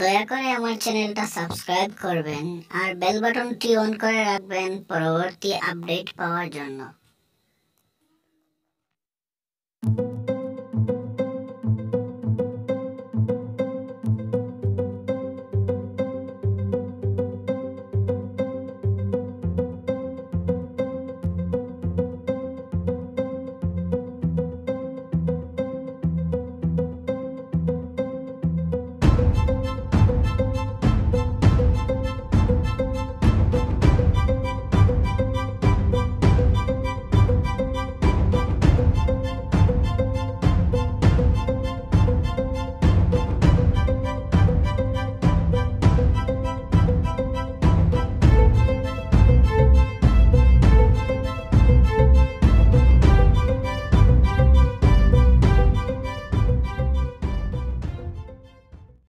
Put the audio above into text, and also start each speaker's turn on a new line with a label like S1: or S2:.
S1: দয়া করে আমার চ্যানেলটা সাবস্ক্রাইব করবেন আর বেল বাটনটি অন করে রাখবেন পরবর্তী আপডেট পাওয়ার জন্য।